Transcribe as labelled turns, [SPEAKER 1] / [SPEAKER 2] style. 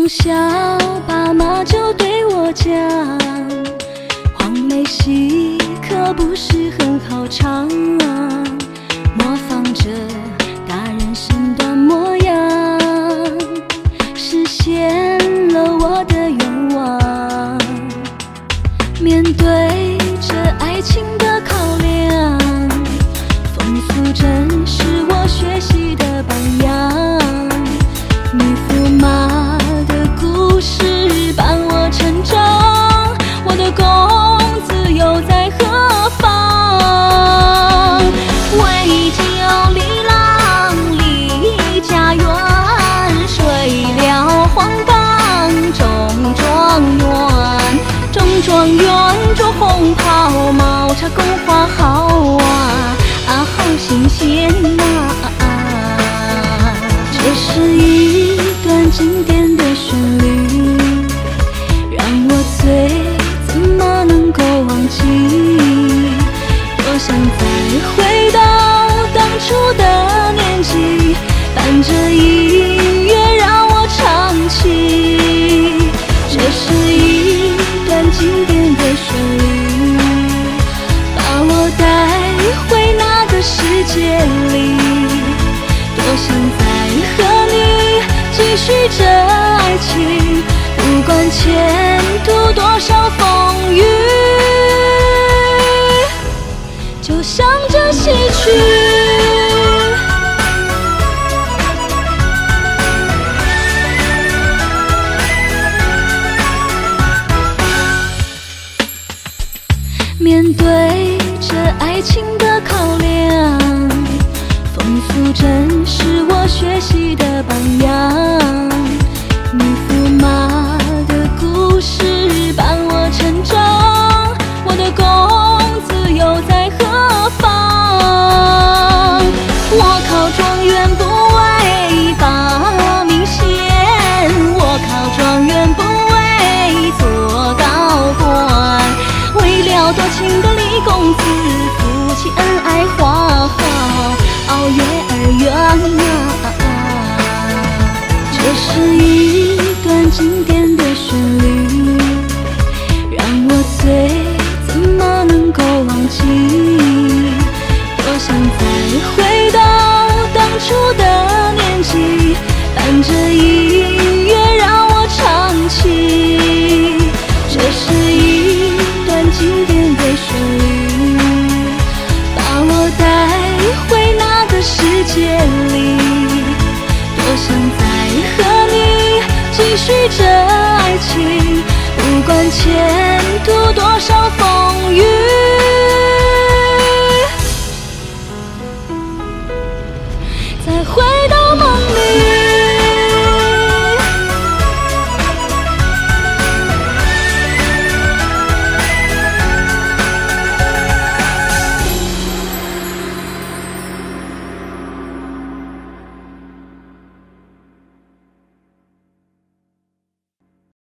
[SPEAKER 1] 从小爸妈就对我讲，黄梅戏可不是很好唱啊，模仿着大人身段模样，实现了我的愿望。面对着爱情的考量，风素珍是是一段经典的旋律，让我醉，怎么能够忘记？多想再回到当初的年纪，伴着音乐让我唱起。这是一段经典的旋律，把我带回那个世界续这爱情，不管前途多少风雨，就向着西去。面对着爱情的李公子，夫妻恩爱花好，熬月儿圆啊！这是一段经典的旋律，让我醉，怎么能够忘记？多想再回到当初的年纪，伴着音想再和你继续这爱情不管前途多少风雨再会